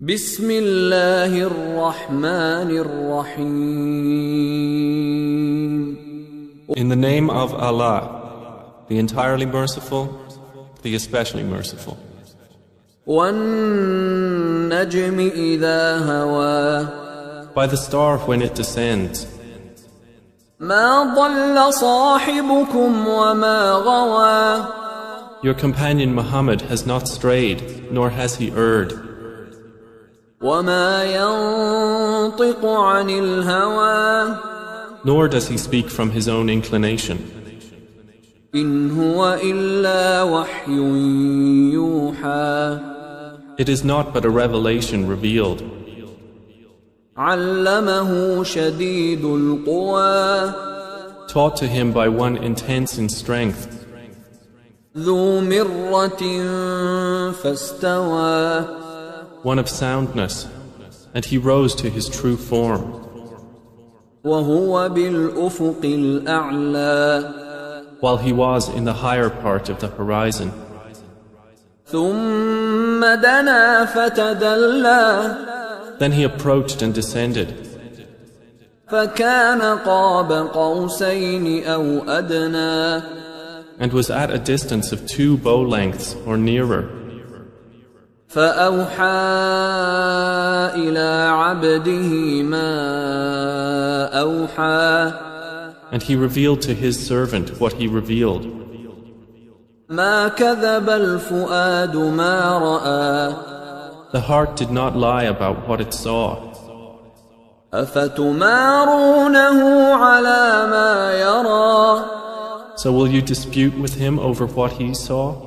بسم الله الرحمن الرحيم In the name of Allah, the entirely merciful, the especially merciful. والنجم إذا هوى By the star when it descends, ما ضل صاحبكم وما غوى your companion Muhammad has not strayed, nor has he erred, وما ينطق عن الهوى nor does he speak from his own inclination. إن هو إلا وحي يوحى It is not but a revelation revealed. علمه شديد القوى taught to him by one intense in strength, ذو مرة فاستوى one of soundness, and he rose to his true form. While he was in the higher part of the horizon. Then he approached and descended. And was at a distance of two bow lengths or nearer. فأوحى إلى عبده ما أوحى and he revealed to his servant what he revealed. ما كذب الفؤاد ما رأى The heart did not lie about what it saw. أفتمارونه على ما يرى So will you dispute with him over what he saw?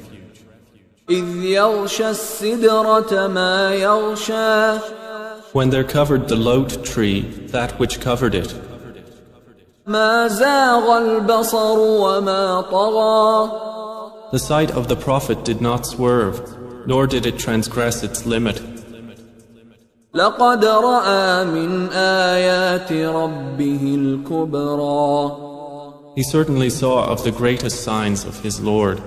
When there covered the lote tree, that which covered it. The sight of the Prophet did not swerve, nor did it transgress its limit. لقد رأى من آيات ربه الكبرى He certainly saw of the greatest signs of his Lord.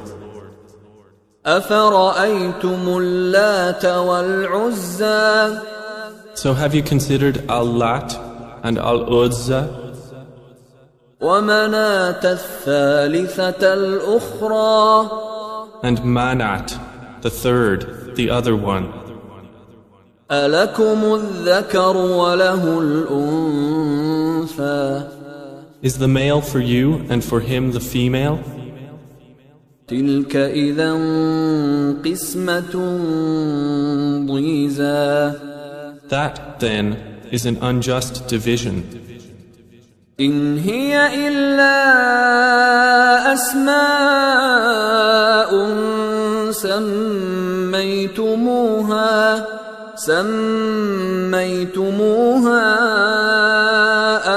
So have you considered Al-Lat and Al-Uzza? And Manat, the third, the other one. Is the male for you and for him the female? تلك إذا قسمة ضيزى That, then, is an unjust division. إن هي إلا أسماء سميتموها سميتموها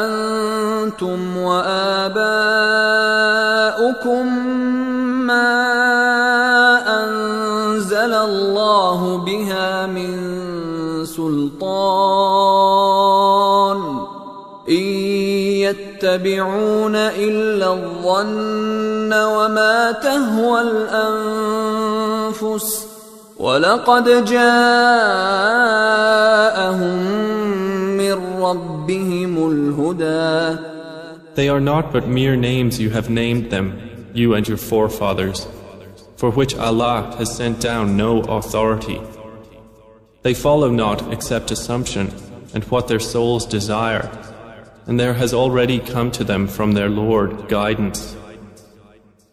أنتم وآباؤكم الله بها من سلطان. إن يتبعون إلا الظن وما تهوى الأنفس. ولقد جاءهم من ربهم الهدى. They are not but mere names you have named them, you and your forefathers, for which Allah has sent down no authority. They follow not except assumption and what their souls desire, and there has already come to them from their Lord guidance.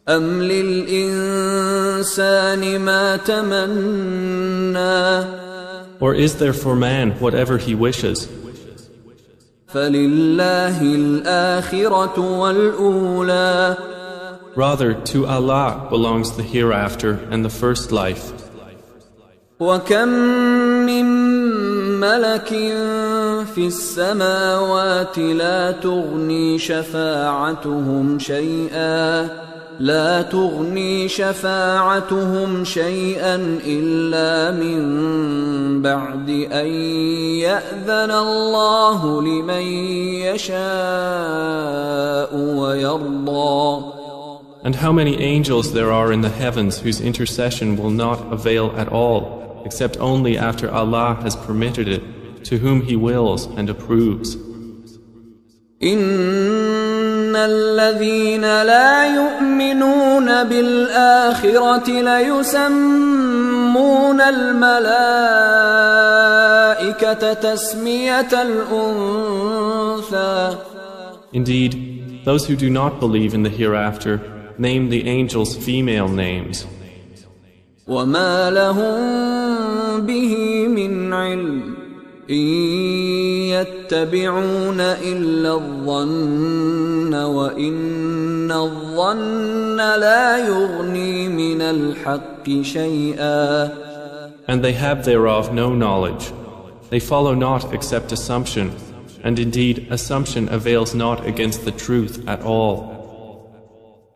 أم للإنسان ما تمنى Or is there for man whatever he wishes? فلله الآخرة والأولى Rather, to Allah belongs the hereafter and the first life. وكم من ملك في السماوات لا تغني شفاعتهم شيئا لا تغني شفاعتهم شيئا الا من بعد ان ياذن الله لمن يشاء ويرضى And how many angels there are in the heavens whose intercession will not avail at all, except only after Allah has permitted it to whom He wills and approves. إن الذين لا يؤمنون بالآخرة ليسمون الملائكة تسمية الأنثى Indeed, those who do not believe in the hereafter name the angels female names, وما لهم به من علم إن يتبعون إلا الظن وإن الظن لا يغني من الحق شيئا and they have thereof no knowledge. They follow not except assumption, and indeed assumption avails not against the truth at all.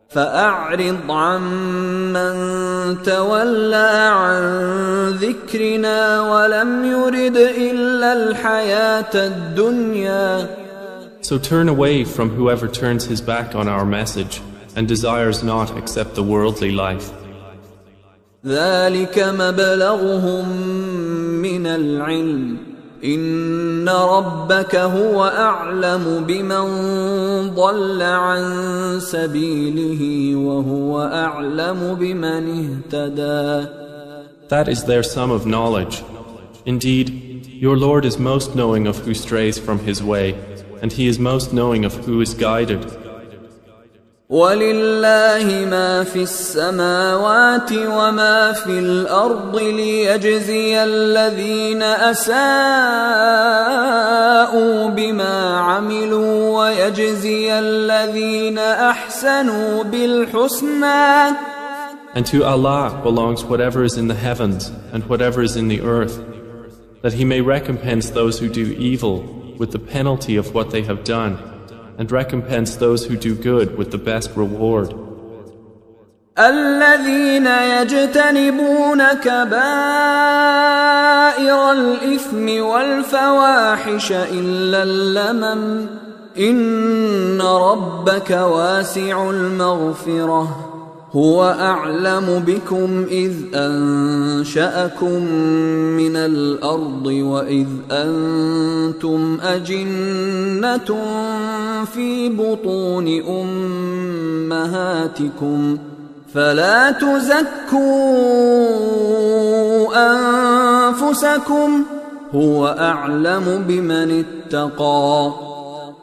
فأعرض عمن تولى عن ذكرنا ولم يرد إلا الحياة الدنيا So turn away from whoever turns his back on our message and desires not except the worldly life. ذلك مبلغهم من العلم إن ربك هو أعلم بمن ضل عن سبيله وهو أعلم بمن اهتدى That is their sum of knowledge. Indeed, your Lord is most knowing of who strays from his way, and he is most knowing of who is guided. ولله ما في السماوات وما في الارض ليجزي الذين اساءوا بما عملوا ويجزي الذين احسنوا بالحسنى And to Allah belongs whatever is in the heavens and whatever is in the earth, that He may recompense those who do evil with the penalty of what they have done, and recompense those who do good with the best reward. الذين يجتنبون كبائر الإثم والفواحش إلا اللمم إن ربك واسع المغفرة هو أعلم بكم إذ أنشأكم من الأرض وإذ أنتم أجنة في بطون أمهاتكم فلا تزكوا أنفسكم هو أعلم بمن اتقى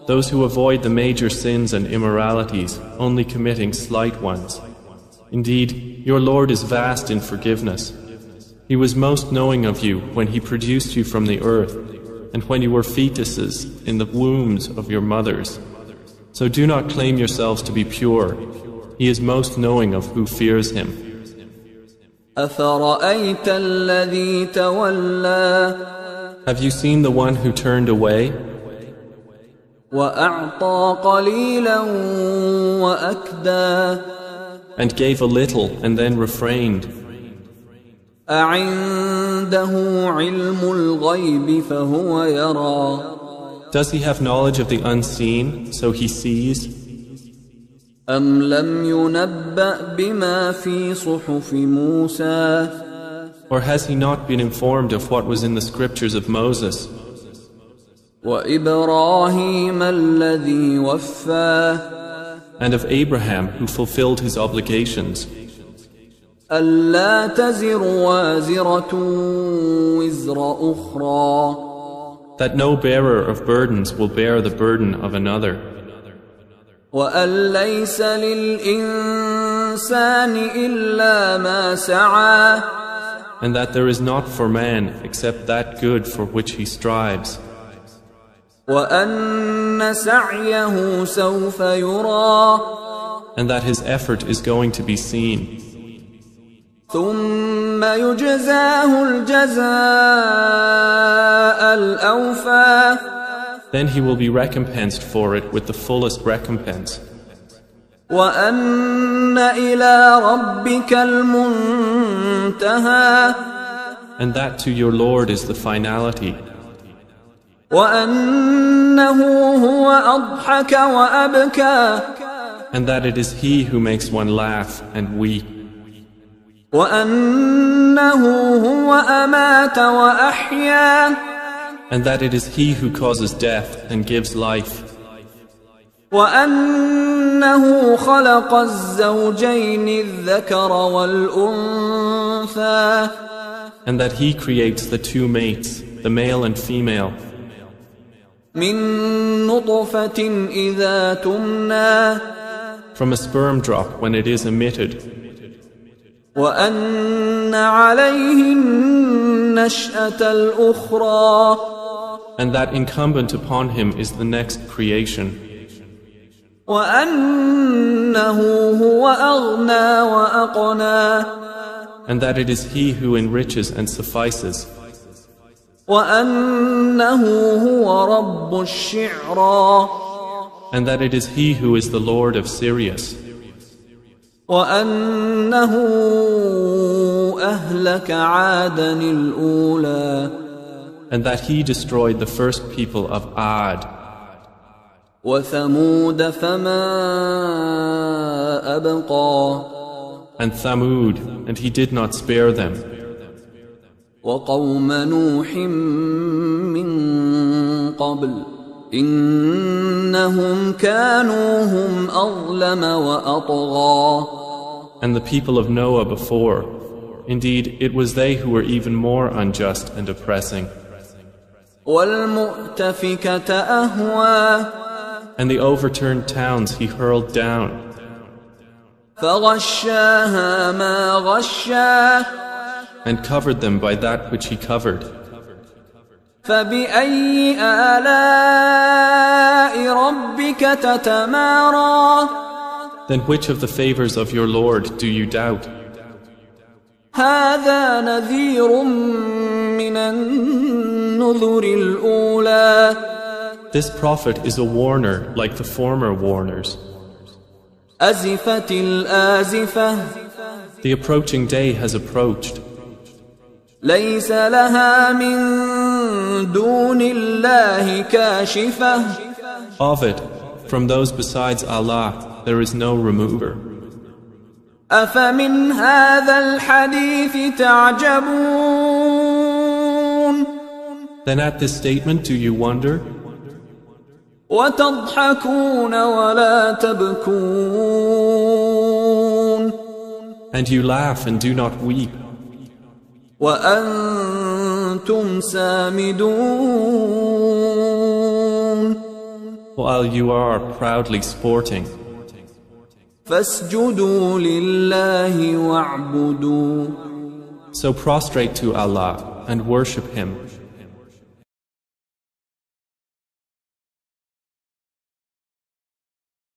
Those who avoid the major sins and immoralities, only committing slight ones. Indeed, your Lord is vast in forgiveness. He was most knowing of you when He produced you from the earth, and when you were fetuses in the wombs of your mothers. So do not claim yourselves to be pure. He is most knowing of who fears Him. أفرأيت الذي تولى Have you seen the one who turned away وأعطى قليلا وأكدى and gave a little and then refrained? أعنده علم الغيب فهو يرى Does he have knowledge of the unseen, so he sees? أم لم ينبأ بما في صحف موسى Or has he not been informed of what was in the scriptures of Moses وإبراهيم الذي وفى and of Abraham who fulfilled his obligations? ألا تزر وازرة وزر أخرى That no bearer of burdens will bear the burden of another, وأن ليس للإنسان إلا ما سعى and that there is not for man except that good for which he strives, and that his effort is going to be seen. ثم يجزاه الجزاء الأوفى Then he will be recompensed for it with the fullest recompense. وأن إلى ربك المنتهى And that to your Lord is the finality. And that it is He who makes one laugh and weep. وأنه هو أمات وأحيا And that it is He who causes death and gives life. وأنه خلق الزوجين الذكر والأنثى And that He creates the two mates, the male and female, From a sperm drop when it is emitted. And that incumbent upon him is the next creation. And that it is he who enriches and suffices. And that it is He who is the Lord of Sirius. وأنه أهلك عادا الأولى And that He destroyed the first people of Ad. وثمود فما أبقى and Thamud, and he did not spare them, وقوم نوح من قبل إنهم كانوا هم أظلم وأطغى and the people of Noah before. Indeed, it was they who were even more unjust and oppressing. والمؤتفكة أهوى And the overturned towns he hurled down, فغشاها ما غشا and covered them by that which he covered. فبأي آلاء ربك تتمارى Then which of the favors of your Lord do you doubt? هذا نذير من النذر الأولى This prophet is a warner like the former warners. أزفت الآزفة The approaching day has approached. ليس لها من دون الله كاشفة Of it, from those besides Allah, there is no remover. أفمن هذا الحديث تعجبون Then at this statement do you wonder? وتضحكون ولا تبكون And you laugh and do not weep, وأنتم سامدون while you are proudly sporting. فاسجدوا لله واعبدوا So prostrate to Allah and worship Him